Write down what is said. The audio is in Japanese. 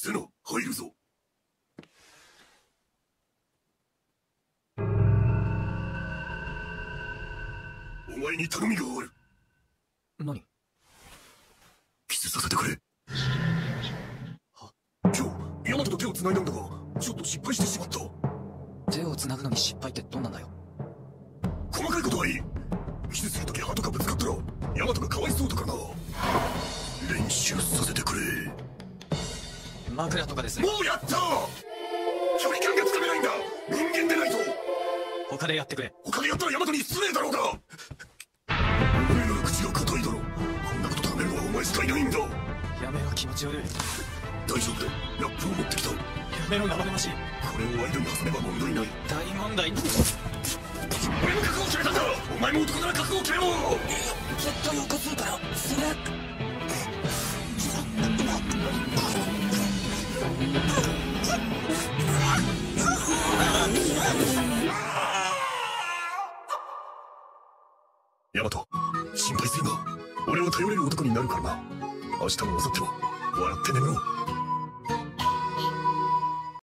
セナ入るぞ。お前に頼みがある。何？キスさせてくれ。今日ヤマトと手を繋いだんだがちょっと失敗してしまった。手を繋ぐのに失敗ってどんなんだよ？細かいことはいい。キスするとき歯とかぶつかったらヤマトがかわいそうだからな。練習させてくれ枕とかですもうやった距離感がつかめないんだ!人間でないと他でやってくれ。他でやったらヤマトに失礼だろうが!お前の口が硬いだろ!こんなこと頼めるのはお前しかいないんだ!やめろ気持ち悪い。大丈夫だ。ラップを持ってきた。こやめろ生々しい。れを間に挟めば問題ない。大問題。俺も覚悟を決めたんだ!お前も男なら覚悟を決めろ!絶対起こすからそヤマト心配するな。俺は頼れる男になるからな。明日も明後日も笑って眠ろう。